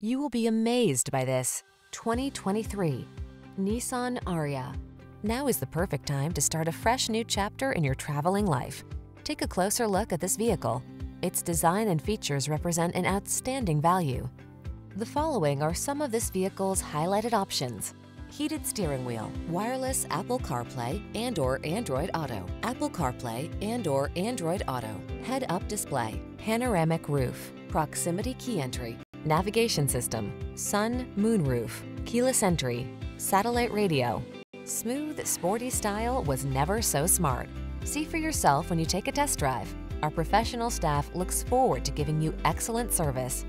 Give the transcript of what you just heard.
You will be amazed by this 2023 Nissan Ariya. Now is the perfect time to start a fresh new chapter in your traveling life. Take a closer look at this vehicle. Its design and features represent an outstanding value. The following are some of this vehicle's highlighted options. Heated steering wheel, wireless Apple CarPlay and or Android Auto, Apple CarPlay and or Android Auto, head-up display, panoramic roof, proximity key entry, navigation system, sun, moon roof, keyless entry, satellite radio. Smooth, sporty style was never so smart. See for yourself when you take a test drive. Our professional staff looks forward to giving you excellent service.